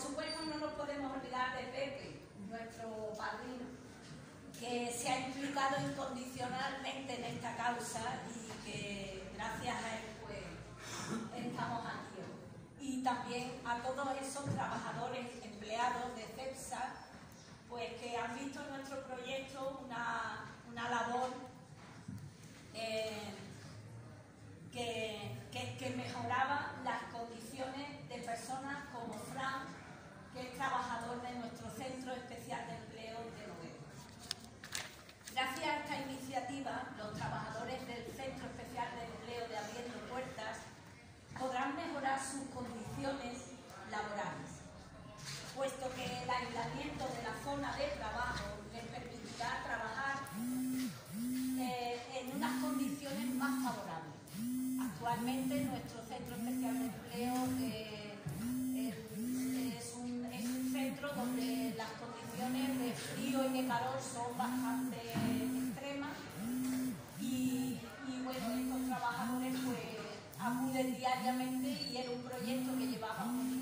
Por supuesto no nos podemos olvidar de Pepe, nuestro padrino, que se ha implicado incondicionalmente en esta causa y que gracias a él pues estamos aquí. Y también a todos esos trabajadores empleados de CEPSA los trabajadores del Centro Especial de Empleo de Abriendo Puertas podrán mejorar sus condiciones laborales puesto que el aislamiento de la zona de trabajo les permitirá trabajar eh, en unas condiciones más favorables. Actualmente nuestro Centro Especial de Empleo eh, es un centro donde las condiciones de frío y de calor son bastante inmediatamente y era un proyecto que llevábamos.